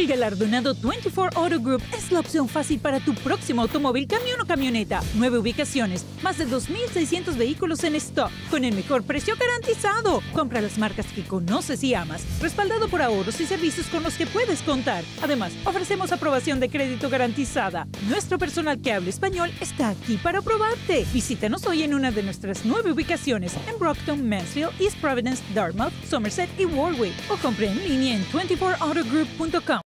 El galardonado 24 Auto Group es la opción fácil para tu próximo automóvil, camión o camioneta. Nueve ubicaciones, más de 2.600 vehículos en stock, con el mejor precio garantizado. Compra las marcas que conoces y amas, respaldado por ahorros y servicios con los que puedes contar. Además, ofrecemos aprobación de crédito garantizada. Nuestro personal que habla español está aquí para aprobarte. Visítanos hoy en una de nuestras nueve ubicaciones en Brockton, Mansfield, East Providence, Dartmouth, Somerset y Warwick o compre en línea en 24autogroup.com.